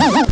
Woohoo!